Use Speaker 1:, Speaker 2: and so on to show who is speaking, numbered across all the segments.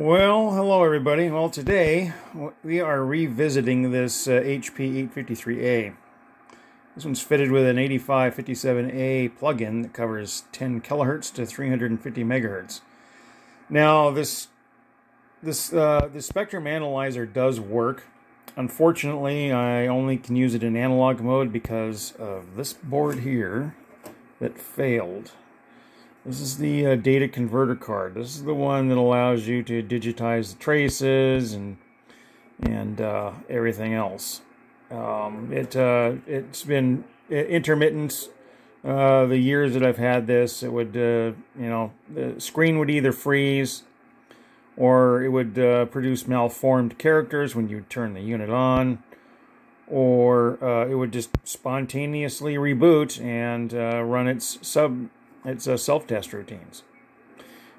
Speaker 1: Well, hello everybody. Well, today we are revisiting this uh, HP 853A. This one's fitted with an 8557A plug-in that covers 10 kilohertz to 350 megahertz. Now, this this uh, the spectrum analyzer does work. Unfortunately, I only can use it in analog mode because of this board here that failed. This is the uh, data converter card. This is the one that allows you to digitize the traces and and uh, everything else. Um, it uh, it's been intermittent. Uh, the years that I've had this, it would uh, you know the screen would either freeze or it would uh, produce malformed characters when you turn the unit on, or uh, it would just spontaneously reboot and uh, run its sub its uh, self-test routines.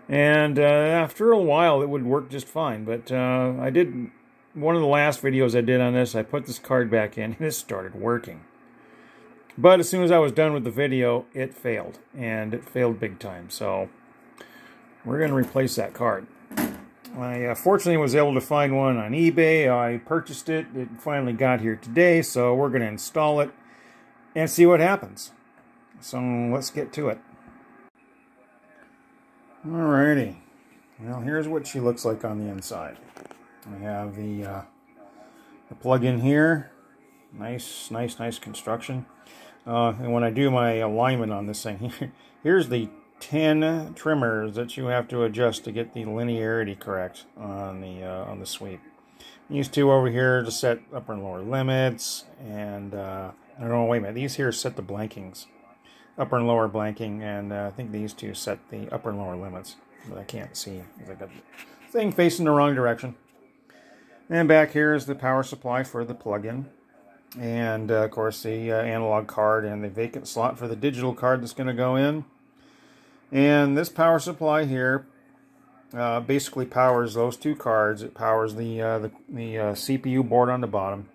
Speaker 1: And uh, after a while, it would work just fine. But uh, I did one of the last videos I did on this. I put this card back in, and it started working. But as soon as I was done with the video, it failed, and it failed big time. So we're going to replace that card. I uh, fortunately was able to find one on eBay. I purchased it. It finally got here today, so we're going to install it and see what happens. So let's get to it. Alrighty. Well, here's what she looks like on the inside. We have the, uh, the plug-in here. Nice, nice, nice construction. Uh, and when I do my alignment on this thing, here's the 10 trimmers that you have to adjust to get the linearity correct on the uh, on the sweep. These two over here to set upper and lower limits, and uh, I don't know, wait a minute, these here set the blankings upper and lower blanking, and uh, I think these two set the upper and lower limits, but I can't see because I got the thing facing the wrong direction. And back here is the power supply for the plug-in, and uh, of course the uh, analog card and the vacant slot for the digital card that's going to go in. And this power supply here uh, basically powers those two cards. It powers the uh, the, the uh, CPU board on the bottom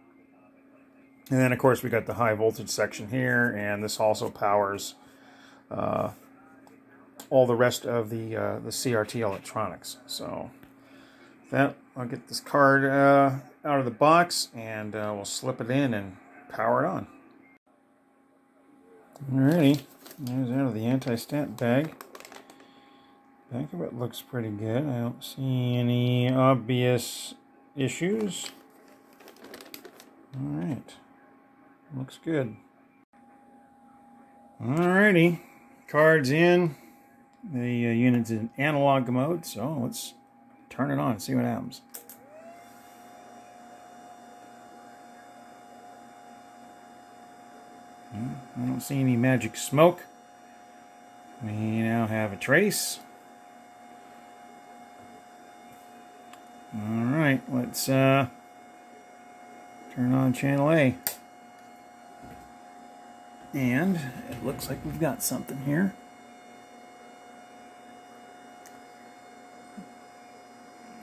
Speaker 1: and then, of course, we got the high voltage section here, and this also powers uh, all the rest of the uh, the CRT electronics. So that I'll get this card uh, out of the box, and uh, we'll slip it in and power it on. Alrighty, there's out of the anti-stat bag. Back of it looks pretty good. I don't see any obvious issues. All right. Looks good. Alrighty, cards in. The uh, unit's in analog mode, so let's turn it on and see what happens. I don't see any magic smoke. We now have a trace. Alright, let's uh, turn on channel A. And it looks like we've got something here.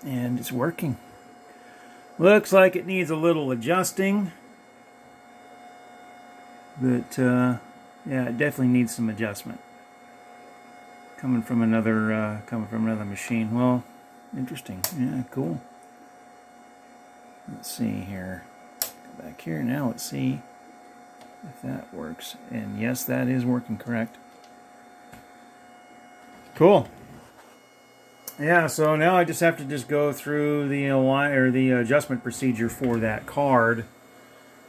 Speaker 1: And it's working. Looks like it needs a little adjusting. But, uh, yeah, it definitely needs some adjustment. Coming from another, uh, coming from another machine. Well, interesting. Yeah, cool. Let's see here. Go back here now. Let's see if that works. And yes, that is working correct. Cool. Yeah, so now I just have to just go through the or the adjustment procedure for that card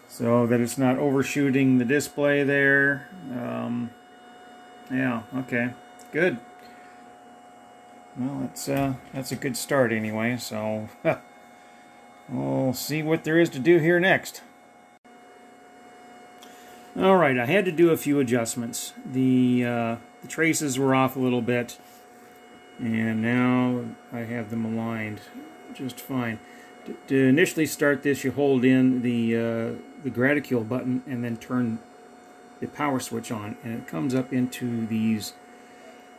Speaker 1: so that it's not overshooting the display there. Um, yeah, okay, good. Well, that's uh, that's a good start anyway. So we'll see what there is to do here next. All right, I had to do a few adjustments. The, uh, the traces were off a little bit, and now I have them aligned just fine. To, to initially start this, you hold in the, uh, the Graticule button and then turn the power switch on, and it comes up into these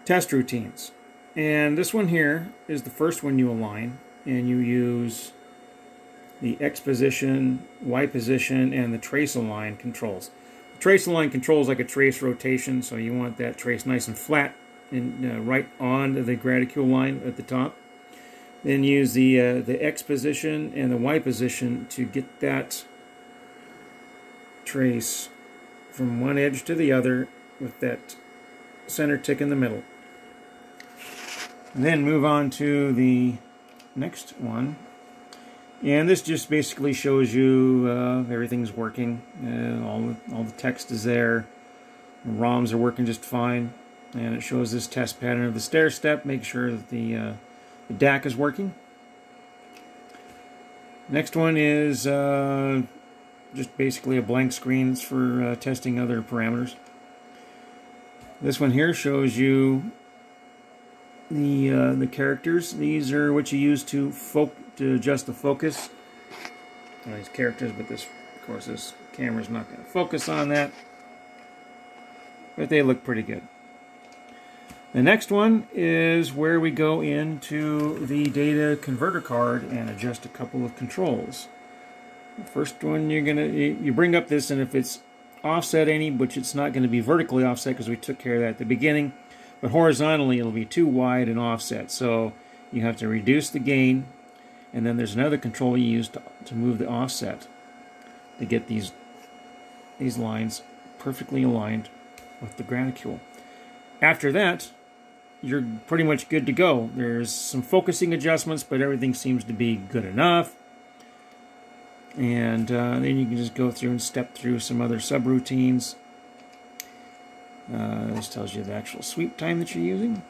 Speaker 1: test routines. And this one here is the first one you align, and you use the X position, Y position, and the trace align controls. Trace align controls like a trace rotation, so you want that trace nice and flat and uh, right on the graticule line at the top. Then use the uh, the X position and the Y position to get that trace from one edge to the other with that center tick in the middle. And then move on to the next one. And this just basically shows you uh, everything's working. Uh, all, the, all the text is there. The ROMs are working just fine. And it shows this test pattern of the stair step. Make sure that the, uh, the DAC is working. Next one is uh, just basically a blank screen. It's for uh, testing other parameters. This one here shows you the uh, the characters. These are what you use to to adjust the focus. On these characters, but this, of course, this camera's not going to focus on that. But they look pretty good. The next one is where we go into the data converter card and adjust a couple of controls. The first one you're gonna you bring up this and if it's offset any, which it's not going to be vertically offset because we took care of that at the beginning, but horizontally it'll be too wide and offset. So you have to reduce the gain, and then there's another control you use to, to move the offset to get these these lines perfectly aligned with the graticule. After that, you're pretty much good to go. There's some focusing adjustments, but everything seems to be good enough. And uh, then you can just go through and step through some other subroutines uh, this tells you the actual sweep time that you're using.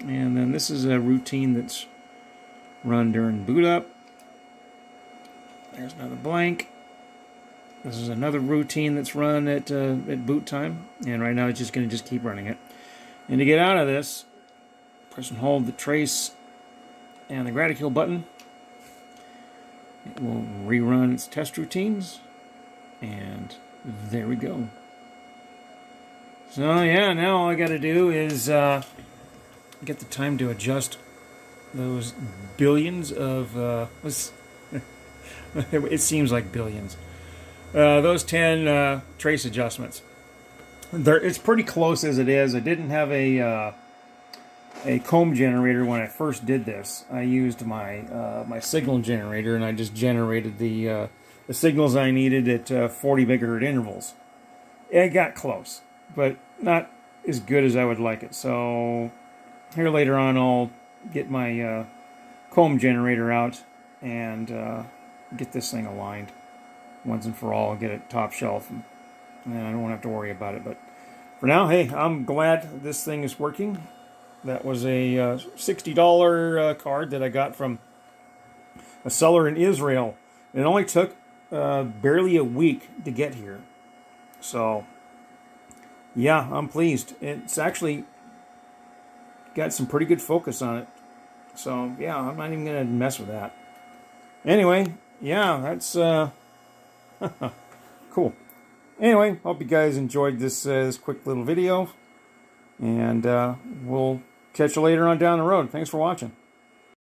Speaker 1: And then this is a routine that's run during boot up. There's another blank. This is another routine that's run at, uh, at boot time. And right now it's just going to just keep running it. And to get out of this, press and hold the trace and the graticule button. It will rerun its test routines. And there we go. So yeah, now all I got to do is uh, get the time to adjust those billions of. Uh, it seems like billions. Uh, those ten uh, trace adjustments. They're, it's pretty close as it is. I didn't have a uh, a comb generator when I first did this. I used my uh, my signal generator and I just generated the the signals I needed at 40 megahertz intervals. It got close but not as good as I would like it. So here later on I'll get my uh, comb generator out and uh, get this thing aligned once and for all, and get it top shelf, and, and I don't have to worry about it. But for now, hey, I'm glad this thing is working. That was a uh, $60 uh, card that I got from a seller in Israel. It only took uh, barely a week to get here. So yeah, I'm pleased. It's actually got some pretty good focus on it. So, yeah, I'm not even going to mess with that. Anyway, yeah, that's uh, cool. Anyway, hope you guys enjoyed this, uh, this quick little video. And uh, we'll catch you later on down the road. Thanks for watching.